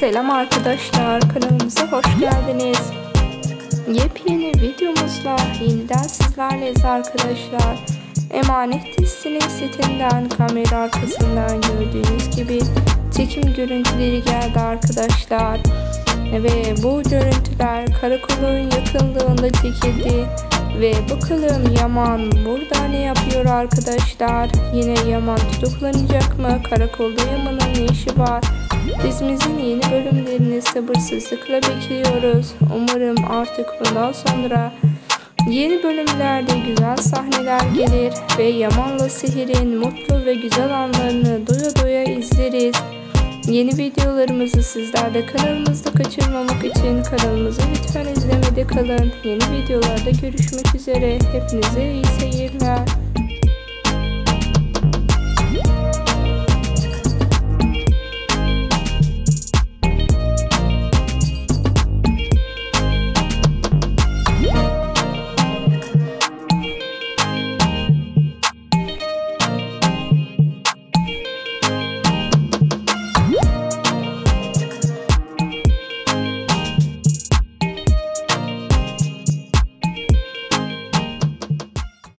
Selam arkadaşlar kanalımıza hoş geldiniz. Yepyeni videomuzla yeniden sizlerleyiz arkadaşlar. Emanet dizisinin setinden kamera arkasından gördüğünüz gibi çekim görüntüleri geldi arkadaşlar. Ve bu görüntüler karakolun yakınlığında çekildi. Ve bakalım Yaman burada ne yapıyor arkadaşlar? Yine Yaman tutuklanacak mı? Karakolda Yaman'ın ne işi var? Dizimizin yeni bölümlerini sabırsızlıkla bekliyoruz. Umarım artık bundan sonra yeni bölümlerde güzel sahneler gelir ve Yaman'la Sihir'in mutlu ve güzel anlarını doya doya izleriz. Yeni videolarımızı sizler de kanalımızda kaçırmamak için kanalımızı lütfen izlemede kalın. Yeni videolarda görüşmek üzere. Hepinize iyi seyirler.